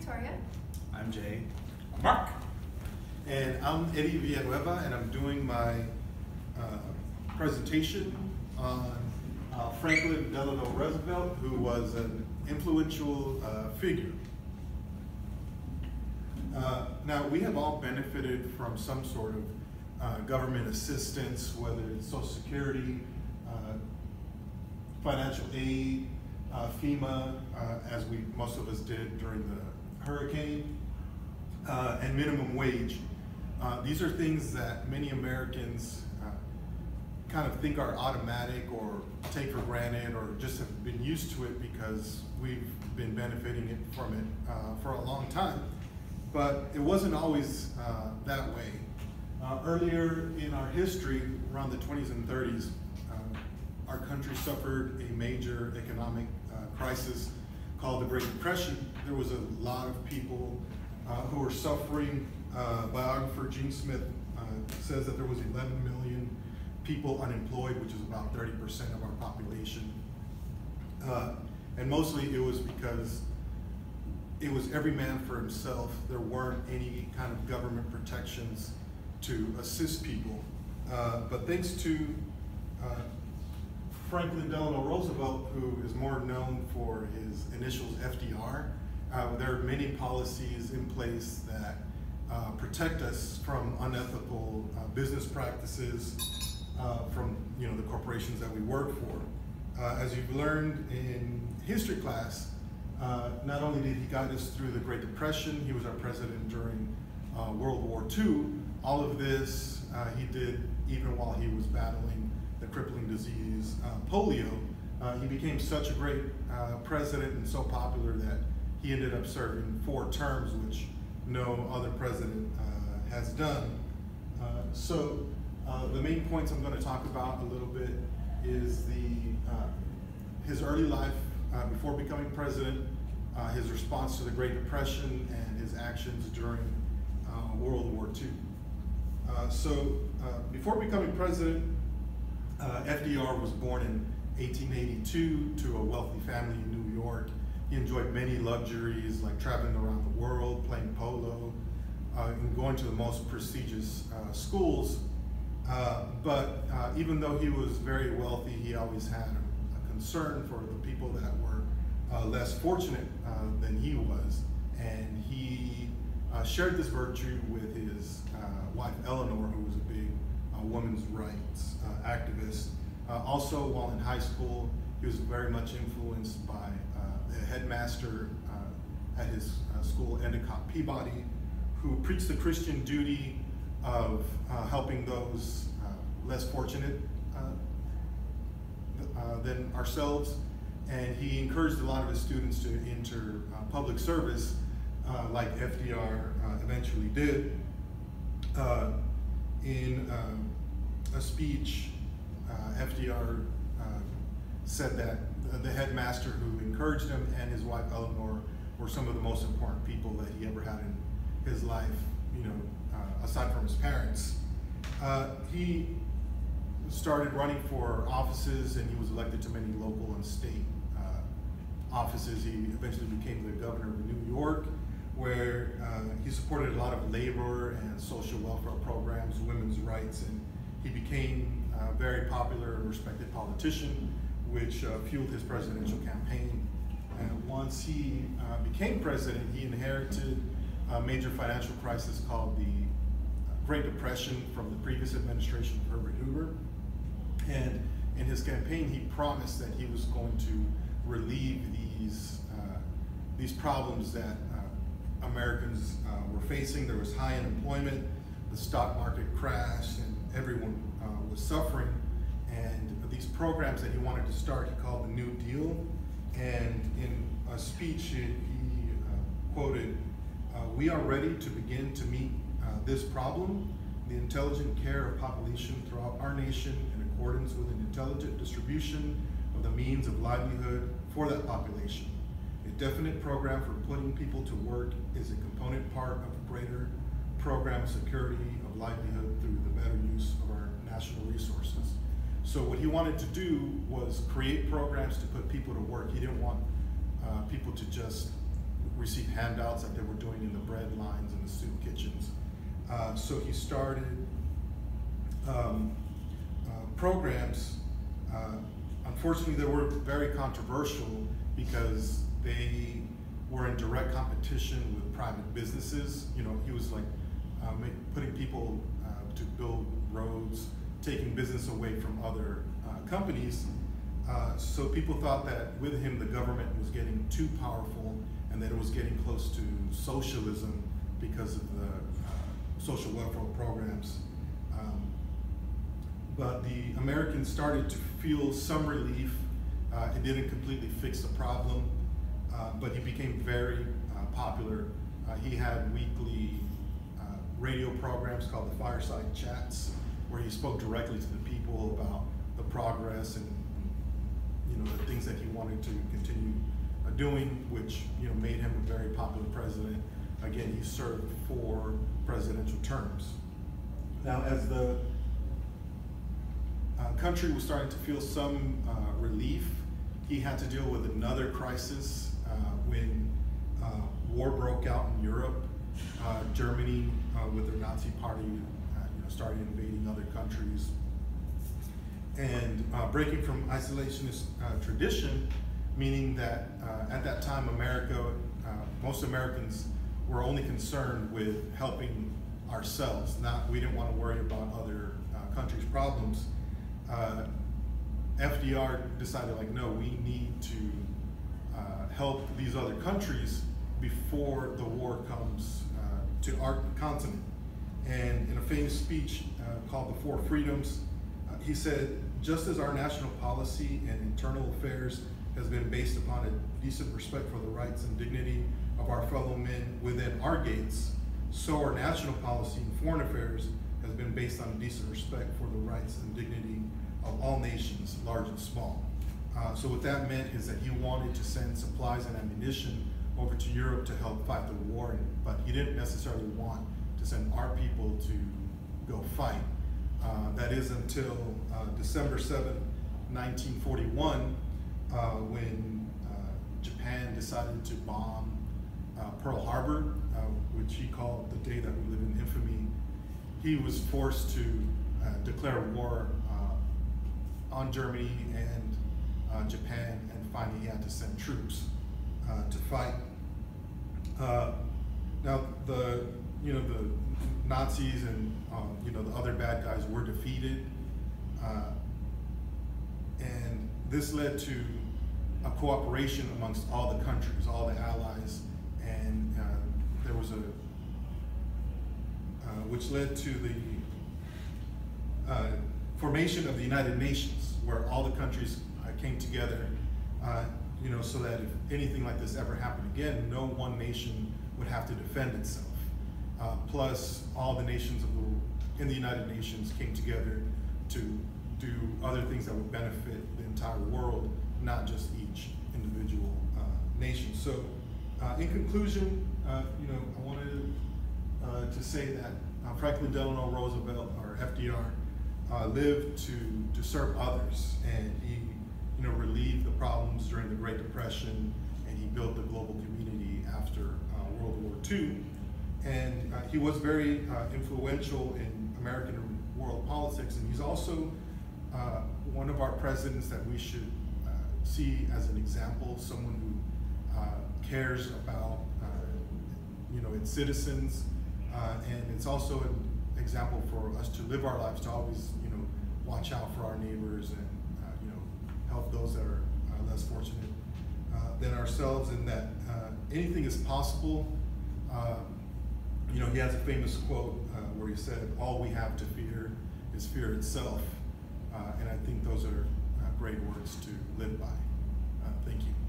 Victoria. I'm Jay. I'm Mark. And I'm Eddie Villanueva, and I'm doing my uh, presentation on uh, Franklin Delano Roosevelt, who was an influential uh, figure. Uh, now, we have all benefited from some sort of uh, government assistance, whether it's Social Security, uh, financial aid, uh, FEMA, uh, as we most of us did during the hurricane, uh, and minimum wage. Uh, these are things that many Americans uh, kind of think are automatic or take for granted or just have been used to it because we've been benefiting it from it uh, for a long time. But it wasn't always uh, that way. Earlier in our history, around the 20s and 30s, uh, our country suffered a major economic uh, crisis called the Great Depression. There was a lot of people uh, who were suffering. Uh, biographer Gene Smith uh, says that there was 11 million people unemployed, which is about 30% of our population. Uh, and mostly it was because it was every man for himself. There weren't any kind of government protections to assist people. Uh, but thanks to uh, Franklin Delano Roosevelt, who is more known for his initials FDR, uh, there are many policies in place that uh, protect us from unethical uh, business practices uh, from you know the corporations that we work for. Uh, as you've learned in history class, uh, not only did he guide us through the Great Depression, he was our president during World War II. All of this he did even while he was battling the crippling disease polio. he became such a great president and so popular that he ended up serving four terms, which no other president uh, has done. Uh, so uh, the main points I'm going to talk about a little bit is the uh, his early life uh, before becoming president, uh, his response to the Great Depression, and his actions during World War II. so before becoming president, FDR was born in 1882 to a wealthy family in New York. He enjoyed many luxuries like traveling around the world, playing polo, uh, and going to the most prestigious uh, schools. Uh, but uh, even though he was very wealthy, he always had a, a concern for the people that were uh, less fortunate uh, than he was. And he shared this virtue with his wife Eleanor, who was a big women's rights uh, activist. Uh, also, while in high school, he was very much influenced by uh, the headmaster uh, at his uh, school, Endicott Peabody, who preached the Christian duty of uh, helping those less fortunate than ourselves. And he encouraged a lot of his students to enter public service like FDR eventually did. In a speech, FDR said that the headmaster who encouraged him and his wife Eleanor were some of the most important people that he ever had in his life, you know, uh, aside from his parents. Uh, he started running for offices and he was elected to many local and state uh, offices. He eventually became the governor of New York, where uh, he supported a lot of labor and social welfare programs, women's rights, and he became a very popular and respected politician which uh, fueled his presidential campaign. And once he uh, became president, he inherited a major financial crisis called the uh, Great Depression from the previous administration of Herbert Hoover. And in his campaign, he promised that he was going to relieve these, uh, these problems that Americans uh, were facing. There was high unemployment, the stock market crashed, and everyone was suffering And these programs that he wanted to start, he called the New Deal. And in a speech, he, uh, quoted, uh, we are ready to begin to meet uh, this problem, the intelligent care of population throughout our nation in accordance with an intelligent distribution of the means of livelihood for that population. Definite program for putting people to work is a component part of a greater program of security of livelihood through the better use of our national resources. So what he wanted to do was create programs to put people to work. He didn't want uh, people to just receive handouts like they were doing in the bread lines and the soup kitchens. Uh, so he started um, uh, programs. Uh, unfortunately, they were very controversial because they were in direct competition with private businesses. You know, he was like uh, putting people uh, to build roads, taking business away from other uh, companies. Uh, so people thought that with him, the government was getting too powerful and that it was getting close to socialism because of the uh, social welfare programs. Um, but the Americans started to feel some relief. It didn't completely fix the problem, uh, but he became very uh, popular. Uh, he had weekly radio programs called the Fireside Chats, where he spoke directly to the people about the progress and you know the things that he wanted to continue doing, which you know made him a very popular president. Again, he served four presidential terms. Now, as the uh, country was starting to feel some uh, relief. He had to deal with another crisis uh, when uh, war broke out in Europe. Uh, Germany, uh, with their Nazi party, you know, started invading other countries. And breaking from isolationist tradition, meaning that at that time, America, most Americans were only concerned with helping ourselves. Not we didn't want to worry about other countries' problems uh, FDR decided like, no, we need to uh, help these other countries before the war comes to our continent. And in a famous speech uh, called The Four Freedoms, uh, he said, just as our national policy and internal affairs has been based upon a decent respect for the rights and dignity of our fellow men within our gates, so our national policy and foreign affairs has been based on a decent respect for the rights and dignity of all nations, large and small. Uh, so what that meant is that he wanted to send supplies and ammunition over to Europe to help fight the war, but he didn't necessarily want to send our people to go fight. Uh, that is until uh, December 7, 1941, uh, when uh, Japan decided to bomb uh, Pearl Harbor, which he called the day that we live in infamy. He was forced to declare war on Germany and uh, Japan, and finally he had to send troops uh, to fight. Uh, now the you know the Nazis and um, you know the other bad guys were defeated, uh, and this led to a cooperation amongst all the countries, all the allies, and uh, there was a uh, which led to the formation of the United Nations, where all the countries uh, came together, uh, you know, so that if anything like this ever happened again, no one nation would have to defend itself. Uh, plus, all the nations of the, in the United Nations came together to do other things that would benefit the entire world, not just each individual uh, nation. So, uh, in conclusion, uh, you know, I wanted to say that Franklin Delano Roosevelt, or FDR, uh, lived to, to serve others. And he, you know, relieved the problems during the Great Depression, and he built the global community after uh, World War II. And uh, he was very uh, influential in American world politics, and he's also uh, one of our presidents that we should uh, see as an example, someone who cares about, you know, its citizens, and it's also an example for us to live our lives, to always, you know, watch out for our neighbors and, help those that are uh, less fortunate uh, than ourselves, and that uh, anything is possible. Um, you know, he has a famous quote uh, where he said, "All we have to fear is fear itself," and I think those are great words to live by. thank you.